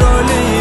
rolling.